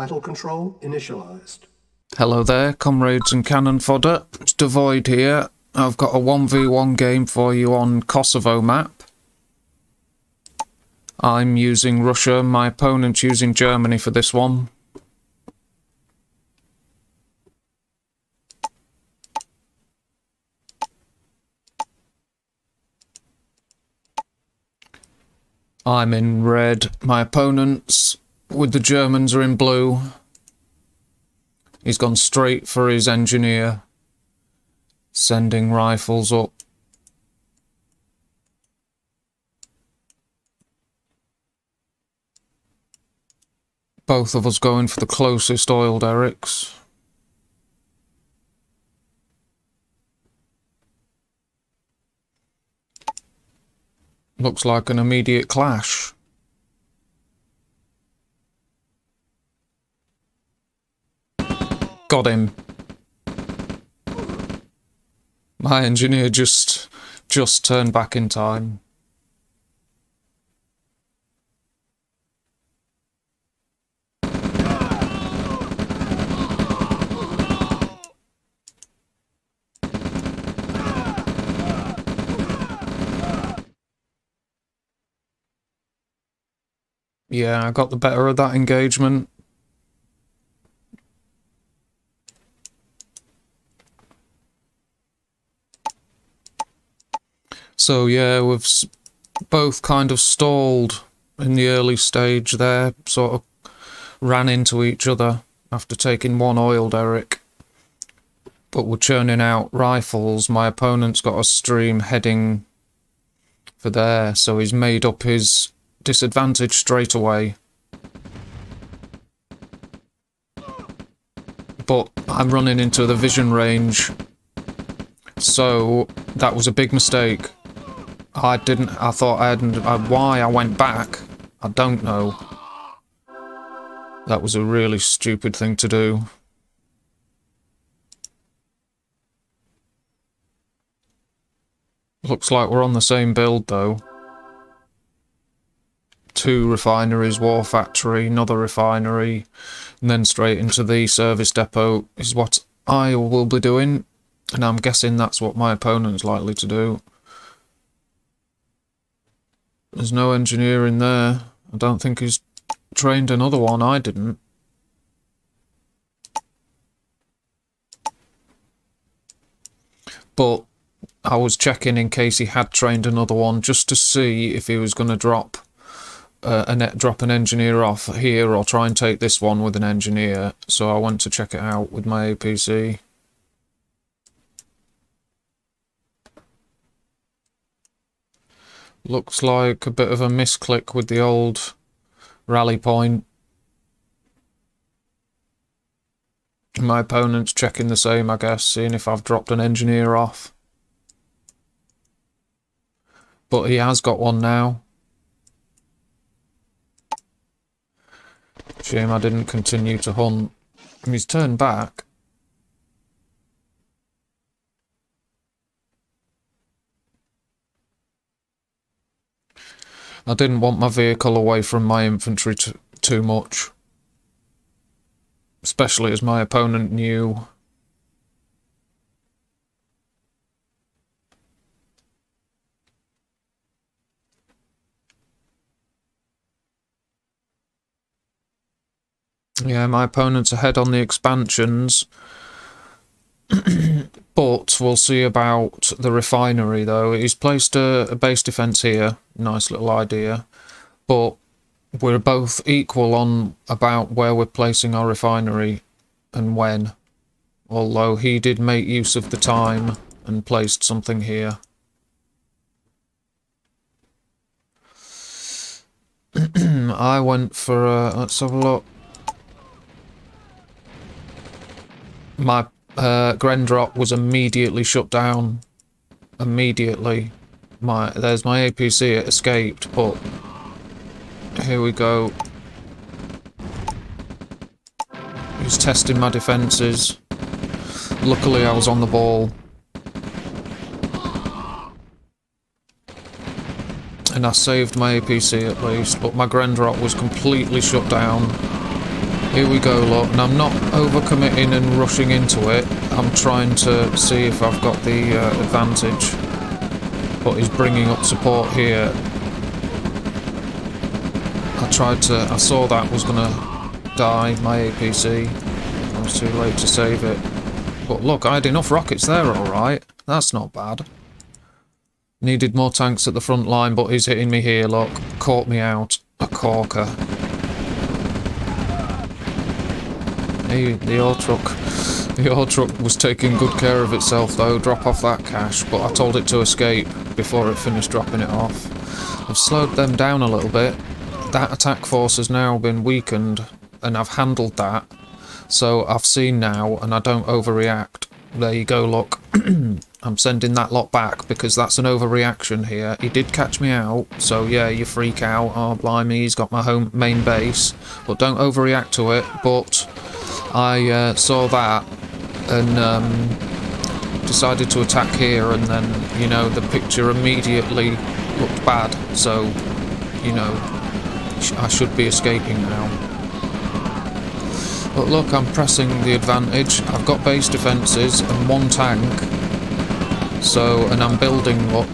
Battle control initialized. Hello there, comrades and cannon fodder. It's Dvoid here. I've got a 1v1 game for you on Kosovo map. I'm using Russia, my opponent's using Germany for this one. I'm in red. My opponents with the Germans are in blue. He's gone straight for his engineer. Sending rifles up. Both of us going for the closest oil derricks. Looks like an immediate clash. Got him. My engineer just just turned back in time. Yeah, I got the better of that engagement. So yeah, we've both kind of stalled in the early stage there, sort of ran into each other after taking one oil derrick. But we're churning out rifles. My opponent's got a stream heading for there, so he's made up his disadvantage straight away. But I'm running into the vision range, so that was a big mistake. I didn't, I thought I hadn't, uh, why I went back, I don't know. That was a really stupid thing to do. Looks like we're on the same build though two refineries, war factory, another refinery, and then straight into the service depot is what I will be doing. And I'm guessing that's what my opponent's likely to do. There's no engineer in there. I don't think he's trained another one. I didn't. But I was checking in case he had trained another one just to see if he was going to drop uh, a net, drop an engineer off here or try and take this one with an engineer. So I went to check it out with my APC. Looks like a bit of a misclick with the old rally point. My opponent's checking the same, I guess, seeing if I've dropped an engineer off. But he has got one now. Shame I didn't continue to hunt. He's turned back. I didn't want my vehicle away from my infantry too much. Especially as my opponent knew Yeah, my opponent's ahead on the expansions. but we'll see about the refinery, though. He's placed a, a base defence here. Nice little idea. But we're both equal on about where we're placing our refinery and when. Although he did make use of the time and placed something here. I went for a... Let's have a look. my uh, Grendrop was immediately shut down. Immediately. My There's my APC, it escaped, but here we go. He's testing my defences. Luckily I was on the ball. And I saved my APC at least, but my Grendrop was completely shut down. Here we go, look, and I'm not overcommitting and rushing into it. I'm trying to see if I've got the uh, advantage. But he's bringing up support here. I tried to... I saw that was going to die, my APC. I was too late to save it. But look, I had enough rockets there, alright. That's not bad. Needed more tanks at the front line, but he's hitting me here, look. Caught me out. A corker. Hey, the ore truck. The ore truck was taking good care of itself though, drop off that cash, but I told it to escape before it finished dropping it off. I've slowed them down a little bit. That attack force has now been weakened, and I've handled that. So I've seen now, and I don't overreact. There you go, look. I'm sending that lot back because that's an overreaction here. He did catch me out, so yeah, you freak out. Oh, blimey, he's got my home main base. But don't overreact to it. But I uh, saw that and um, decided to attack here, and then, you know, the picture immediately looked bad. So, you know, I should be escaping now. But look, I'm pressing the advantage. I've got base defences and one tank. So, and I'm building, look.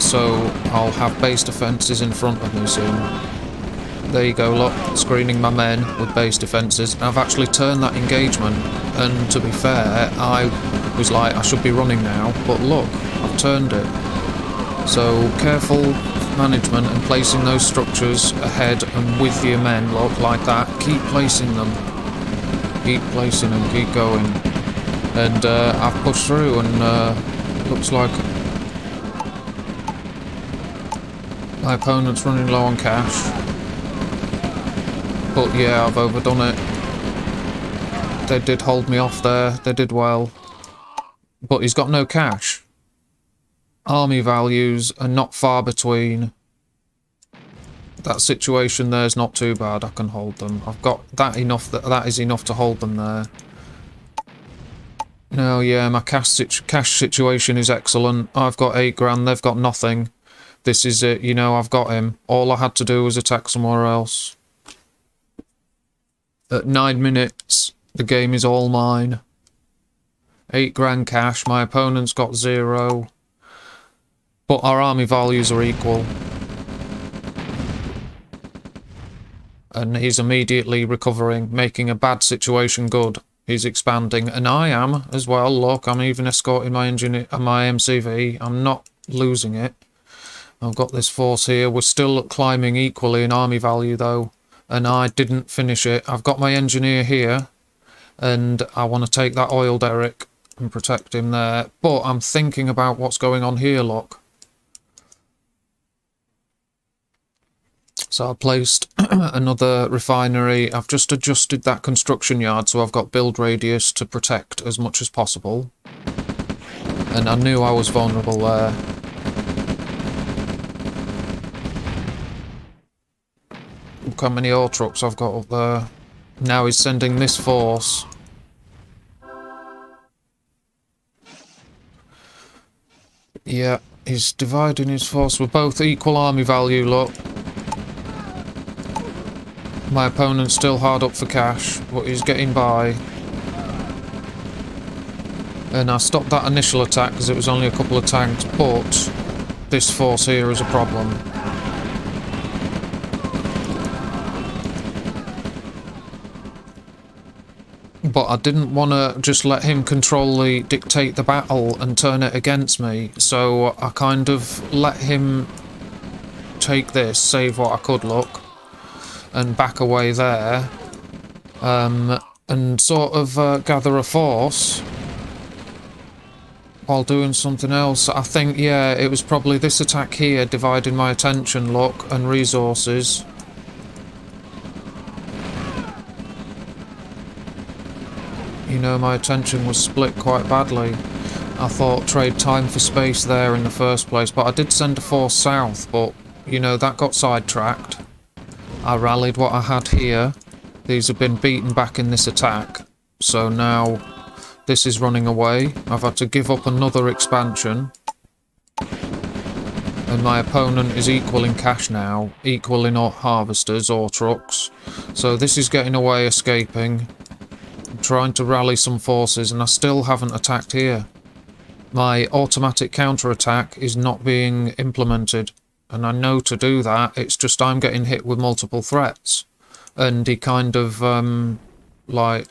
So, I'll have base defences in front of me soon. There you go, look. Screening my men with base defences. I've actually turned that engagement. And to be fair, I was like, I should be running now. But look, I've turned it. So, careful management and placing those structures ahead and with your men, look, like that. Keep placing them keep placing and keep going. And uh, I've pushed through and uh, looks like my opponent's running low on cash. But yeah, I've overdone it. They did hold me off there, they did well. But he's got no cash. Army values are not far between that situation there is not too bad. I can hold them. I've got that enough. That that is enough to hold them there. No, yeah, my cash situ cash situation is excellent. I've got eight grand. They've got nothing. This is it. You know, I've got him. All I had to do was attack somewhere else. At nine minutes, the game is all mine. Eight grand cash. My opponent's got zero. But our army values are equal. and he's immediately recovering, making a bad situation good. He's expanding, and I am as well. Look, I'm even escorting my engineer, uh, my MCV. I'm not losing it. I've got this force here. We're still climbing equally in army value though, and I didn't finish it. I've got my engineer here, and I want to take that oil derrick and protect him there. But I'm thinking about what's going on here, look. So I placed another refinery. I've just adjusted that construction yard so I've got build radius to protect as much as possible. And I knew I was vulnerable there. Look how many ore trucks I've got up there. Now he's sending this force. Yeah, he's dividing his force with both equal army value, look. My opponent's still hard up for cash, but he's getting by. And I stopped that initial attack because it was only a couple of tanks, but this force here is a problem. But I didn't want to just let him control the, dictate the battle and turn it against me, so I kind of let him take this, save what I could look and back away there um, and sort of uh, gather a force while doing something else. I think, yeah, it was probably this attack here dividing my attention, look, and resources. Know, my attention was split quite badly. I thought trade time for space there in the first place, but I did send a force south, but, you know, that got sidetracked. I rallied what I had here. These have been beaten back in this attack. So now this is running away. I've had to give up another expansion. And my opponent is equal in cash now, equal in harvesters or trucks. So this is getting away, escaping. Trying to rally some forces and I still haven't attacked here. My automatic counter-attack is not being implemented. And I know to do that, it's just I'm getting hit with multiple threats. And he kind of, um, like,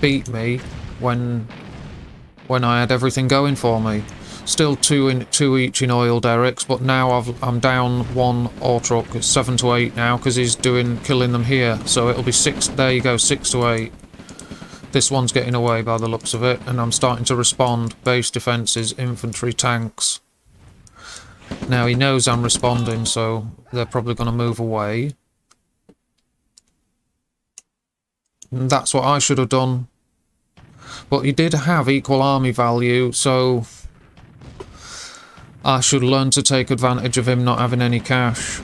beat me when when I had everything going for me. Still two in two each in oil derricks, but now I've, I'm down one ore truck. It's seven to eight now because he's doing killing them here. So it'll be six. There you go, six to eight. This one's getting away by the looks of it, and I'm starting to respond. Base defences, infantry, tanks. Now he knows I'm responding, so they're probably going to move away. And that's what I should have done. But he did have equal army value, so I should learn to take advantage of him not having any cash.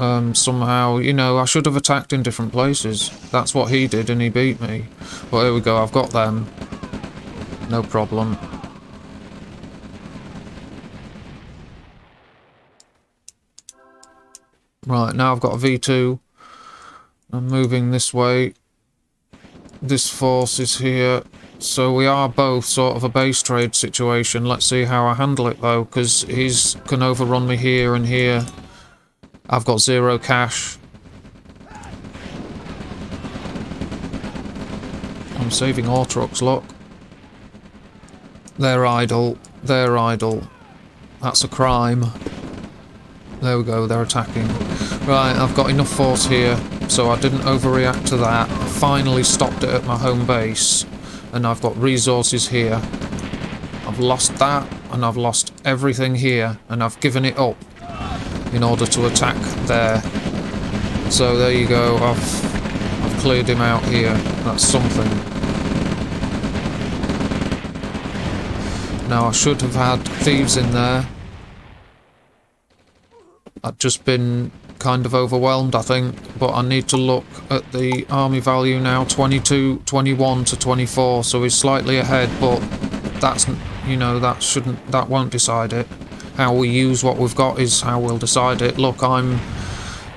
Um, somehow, you know, I should have attacked in different places. That's what he did and he beat me. But here we go, I've got them. No problem. Right, now I've got a V2. I'm moving this way this force is here. So we are both sort of a base trade situation. Let's see how I handle it though, because he's can overrun me here and here. I've got zero cash. I'm saving ore lock. They're idle. They're idle. That's a crime. There we go, they're attacking. Right, I've got enough force here, so I didn't overreact to that finally stopped it at my home base and I've got resources here. I've lost that and I've lost everything here and I've given it up in order to attack there. So there you go, I've, I've cleared him out here. That's something. Now I should have had thieves in there. I've just been kind of overwhelmed, I think. But I need to look at the army value now, 22, 21 to 24, so he's slightly ahead, but that's, you know, that shouldn't, that won't decide it. How we use what we've got is how we'll decide it. Look, I'm,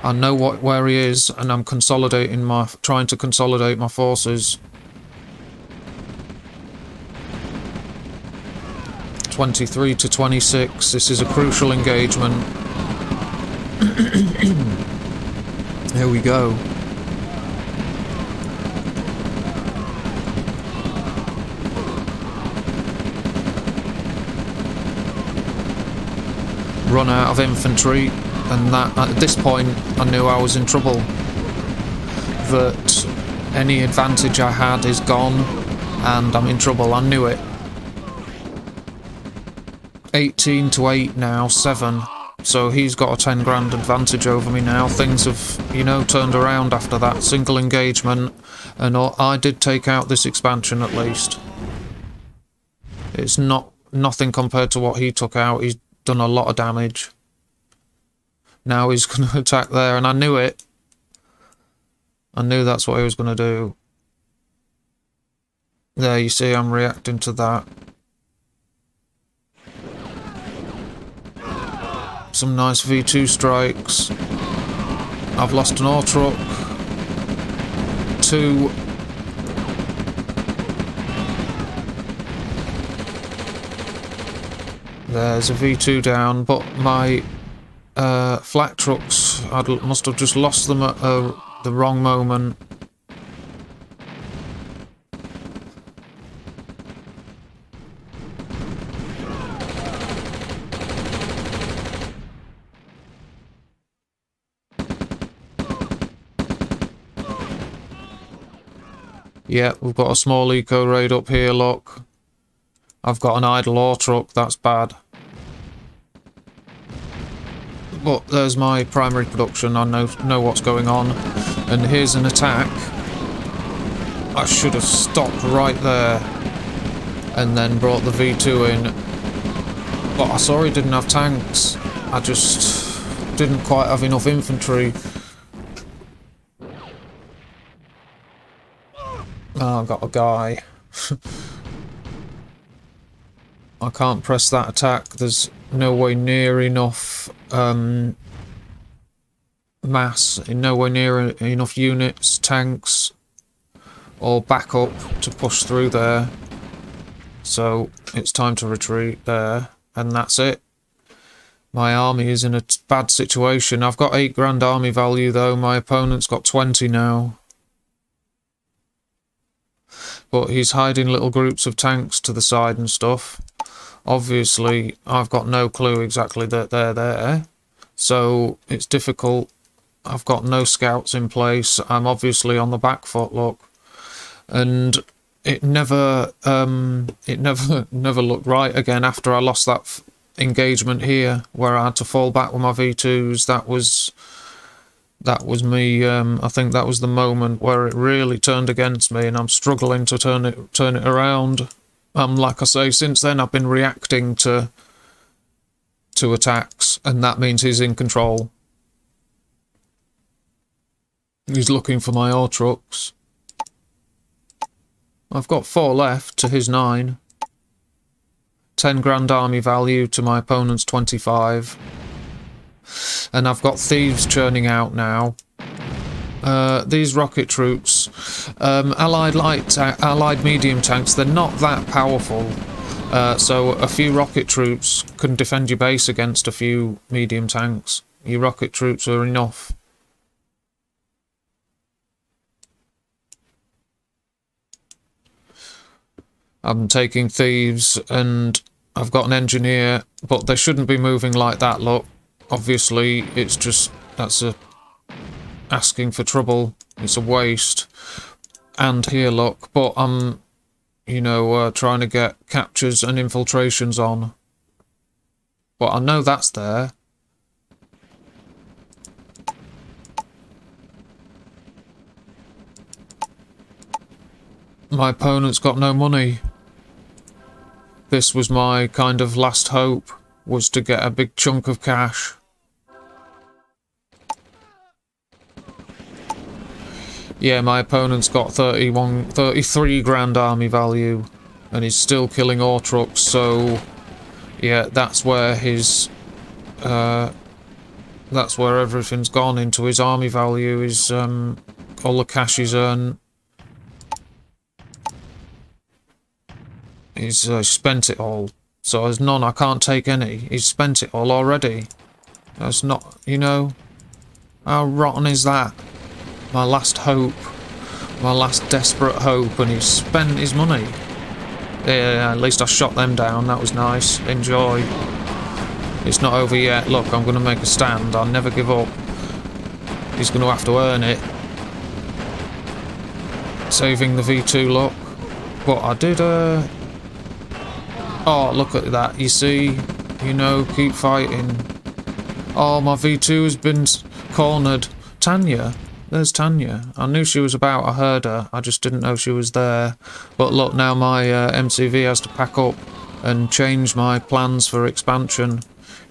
I know what where he is, and I'm consolidating my, trying to consolidate my forces. 23 to 26, this is a crucial engagement. Here we go. Run out of infantry, and that at this point I knew I was in trouble. That any advantage I had is gone, and I'm in trouble. I knew it. 18 to 8 now, 7. So he's got a 10 grand advantage over me now. Things have, you know, turned around after that single engagement. And I did take out this expansion at least. It's not nothing compared to what he took out. He's done a lot of damage. Now he's going to attack there, and I knew it. I knew that's what he was going to do. There, you see I'm reacting to that. Some nice V2 strikes. I've lost an ore truck. Two. There's a V2 down, but my uh, flak trucks, I must have just lost them at uh, the wrong moment. Yeah, we've got a small eco raid up here, look. I've got an idle ore truck, that's bad. But there's my primary production, I know, know what's going on. And here's an attack. I should have stopped right there and then brought the V2 in. But I saw he didn't have tanks. I just didn't quite have enough infantry Oh, I got a guy. I can't press that attack. There's no way near enough um, mass, in nowhere near enough units, tanks, or backup to push through there. So it's time to retreat there, and that's it. My army is in a bad situation. I've got 8 grand army value though, my opponent's got 20 now. But he's hiding little groups of tanks to the side and stuff. Obviously, I've got no clue exactly that they're there. So it's difficult. I've got no scouts in place. I'm obviously on the back foot, look. And it never um, it never never looked right again after I lost that engagement here where I had to fall back with my V2s. That was that was me. Um, I think that was the moment where it really turned against me, and I'm struggling to turn it turn it around. Um, like I say, since then I've been reacting to to attacks, and that means he's in control. He's looking for my ore trucks. I've got four left to his nine. 10 grand army value to my opponent's 25. And I've got thieves churning out now. Uh, these rocket troops, um, allied light, allied medium tanks, they're not that powerful. Uh, so a few rocket troops can defend your base against a few medium tanks. Your rocket troops are enough. I'm taking thieves and I've got an engineer, but they shouldn't be moving like that, look. Obviously, it's just, that's a asking for trouble. It's a waste. And here, look, but I'm, you know, uh, trying to get captures and infiltrations on. But I know that's there. My opponent's got no money this was my kind of last hope, was to get a big chunk of cash. Yeah, my opponent's got 31, 33 grand army value, and he's still killing ore trucks, so yeah, that's where his, uh, that's where everything's gone into his army value, is um, all the cash he's earned He's uh, spent it all. So as none, I can't take any. He's spent it all already. That's not, you know, how rotten is that? My last hope. My last desperate hope, and he's spent his money. Yeah, at least I shot them down. That was nice. Enjoy. It's not over yet. Look, I'm going to make a stand. I'll never give up. He's going to have to earn it. Saving the V2 look. But I did, uh, Oh, look at that. You see? You know, keep fighting. Oh, my V2 has been cornered. Tanya. There's Tanya. I knew she was about. I heard her. I just didn't know she was there. But look, now my uh, MCV has to pack up and change my plans for expansion.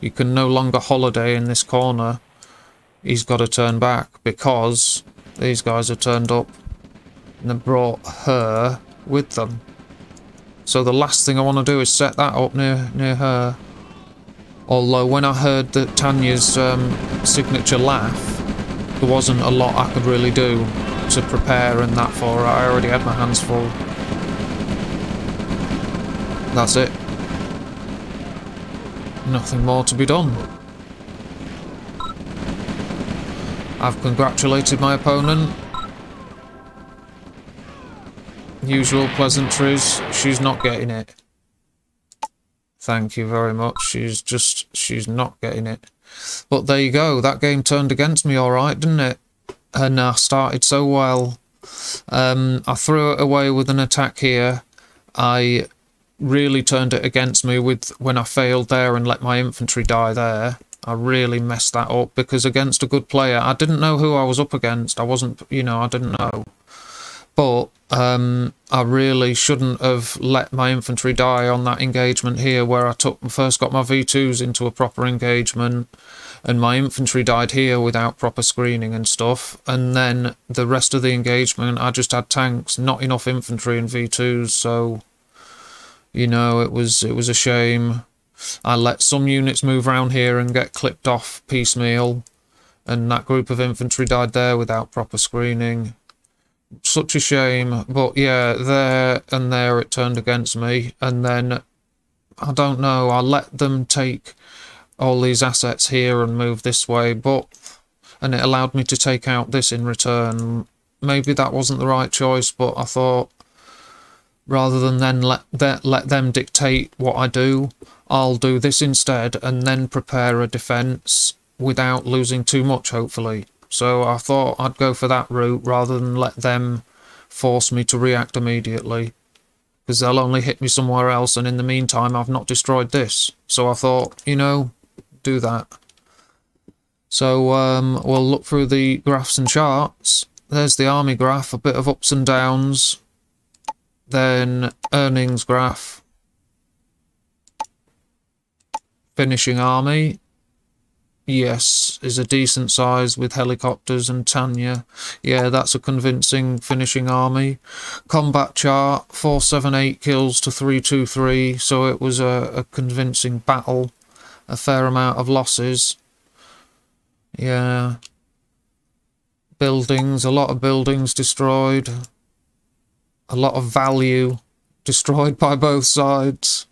You can no longer holiday in this corner. He's got to turn back because these guys have turned up and they brought her with them. So the last thing I want to do is set that up near near her. Although when I heard that Tanya's um, signature laugh, there wasn't a lot I could really do to prepare and that for. I already had my hands full. That's it. Nothing more to be done. I've congratulated my opponent usual pleasantries. She's not getting it. Thank you very much. She's just, she's not getting it. But there you go. That game turned against me all right, didn't it? And I started so well. Um, I threw it away with an attack here. I really turned it against me with when I failed there and let my infantry die there. I really messed that up because against a good player, I didn't know who I was up against. I wasn't, you know, I didn't know. But um, I really shouldn't have let my infantry die on that engagement here where I took first got my V2s into a proper engagement and my infantry died here without proper screening and stuff. And then the rest of the engagement, I just had tanks, not enough infantry and V2s. So, You know, it was it was a shame. I let some units move around here and get clipped off piecemeal, and that group of infantry died there without proper screening. Such a shame, but yeah, there and there it turned against me, and then I don't know. I let them take all these assets here and move this way, but and it allowed me to take out this in return. Maybe that wasn't the right choice, but I thought rather than then let that let them dictate what I do, I'll do this instead and then prepare a defense without losing too much, hopefully. So I thought I'd go for that route rather than let them force me to react immediately. Because they'll only hit me somewhere else, and in the meantime, I've not destroyed this. So I thought, you know, do that. So um, we'll look through the graphs and charts. There's the army graph, a bit of ups and downs. Then earnings graph. Finishing army. Yes, is a decent size with helicopters and Tanya. Yeah, that's a convincing finishing army. Combat chart, 478 kills to 323, so it was a, a convincing battle. A fair amount of losses. Yeah. Buildings, a lot of buildings destroyed. A lot of value destroyed by both sides.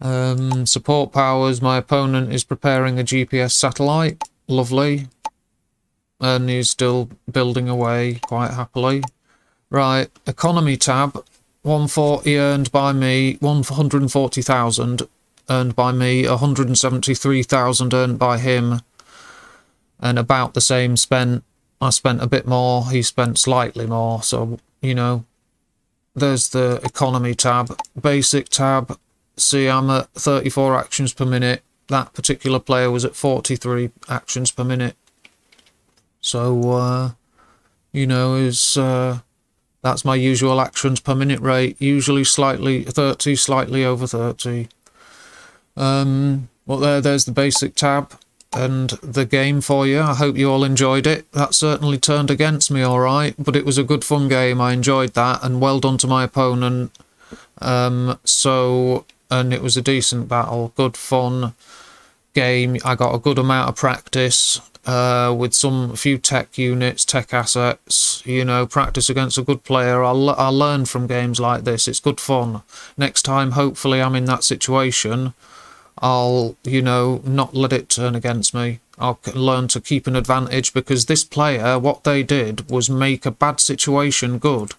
Um, support powers, my opponent is preparing a GPS satellite. Lovely. And he's still building away quite happily. Right, economy tab. 140 earned by me, 140,000 earned by me, 173,000 earned by him, and about the same spent. I spent a bit more, he spent slightly more, so, you know, there's the economy tab. Basic tab, see I'm at 34 actions per minute. That particular player was at 43 actions per minute. So, uh, you know, is uh, that's my usual actions per minute rate. Usually slightly 30, slightly over 30. Um, well, there, there's the basic tab and the game for you. I hope you all enjoyed it. That certainly turned against me, all right, but it was a good fun game. I enjoyed that, and well done to my opponent. Um, so and it was a decent battle, good fun game. I got a good amount of practice uh, with some few tech units, tech assets. You know, practice against a good player. I'll I'll learn from games like this. It's good fun. Next time, hopefully, I'm in that situation. I'll you know not let it turn against me. I'll learn to keep an advantage because this player, what they did was make a bad situation good.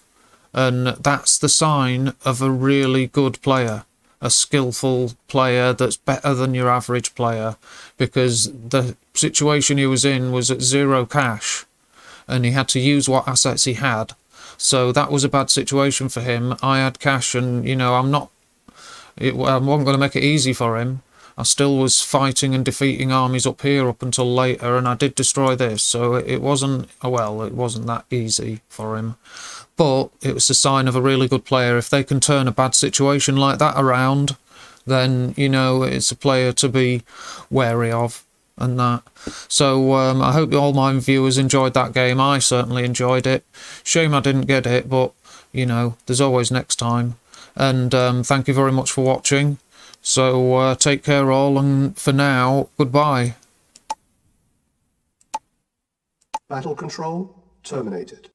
And that's the sign of a really good player a skillful player that's better than your average player because the situation he was in was at zero cash and he had to use what assets he had. So that was a bad situation for him. I had cash and, you know, I'm not, it, I wasn't going to make it easy for him. I still was fighting and defeating armies up here up until later and I did destroy this. So it, it wasn't, well, it wasn't that easy for him but it was a sign of a really good player. If they can turn a bad situation like that around, then, you know, it's a player to be wary of and that. So um, I hope all my viewers enjoyed that game. I certainly enjoyed it. Shame I didn't get it, but, you know, there's always next time. And um, thank you very much for watching. So uh, take care all, and for now, goodbye. Battle control terminated.